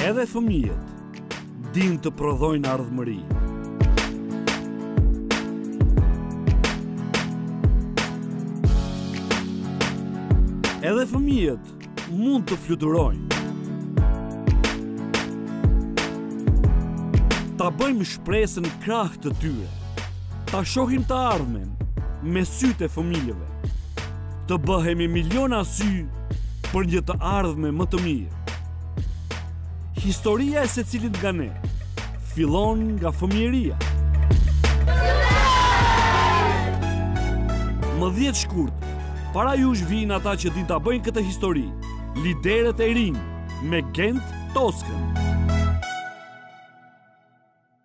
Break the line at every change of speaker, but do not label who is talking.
Edhe fëmijët dinë të prodhojnë ardhmëri. Edhe fëmijët mund të fluturojnë. Ta bëjmë shpresën krahë të tyre. Ta shohim të ardhmen me sytë e fëmijëve. të bëhemi miliona sy për një të ardhme më të mirë. Historia e secilit nga ne, fillon nga fëmijëria. Më dhjetë shkurt, para jush vijnë ata që dinë ta bëjnë këtë histori, liderët e rinj me Gent Toskën.